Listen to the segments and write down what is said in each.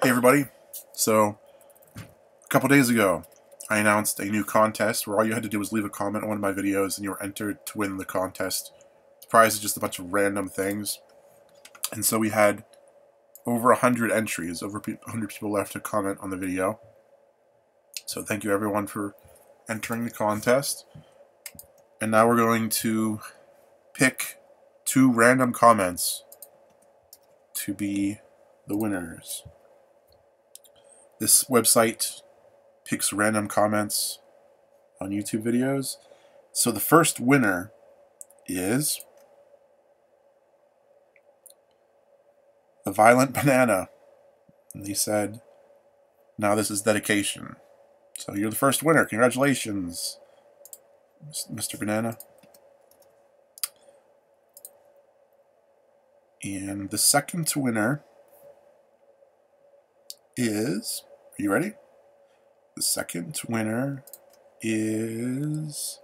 Hey everybody. So, a couple days ago, I announced a new contest where all you had to do was leave a comment on one of my videos and you were entered to win the contest. The prize is just a bunch of random things. And so we had over 100 entries, over 100 people left to comment on the video. So thank you everyone for entering the contest. And now we're going to pick two random comments to be the winners. This website picks random comments on YouTube videos. So the first winner is the Violent Banana. And he said, now this is dedication. So you're the first winner. Congratulations, Mr. Banana. And the second winner is, are you ready? The second winner is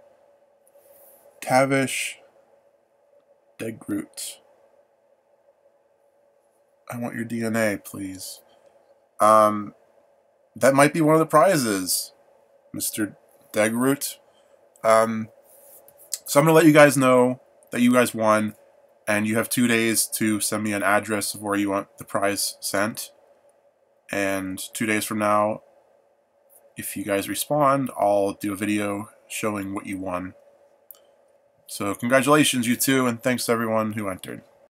Tavish Degroot. I want your DNA, please. Um, that might be one of the prizes, Mr. Degroot. Um, so I'm going to let you guys know that you guys won, and you have two days to send me an address of where you want the prize sent. And two days from now, if you guys respond, I'll do a video showing what you won. So congratulations, you two, and thanks to everyone who entered.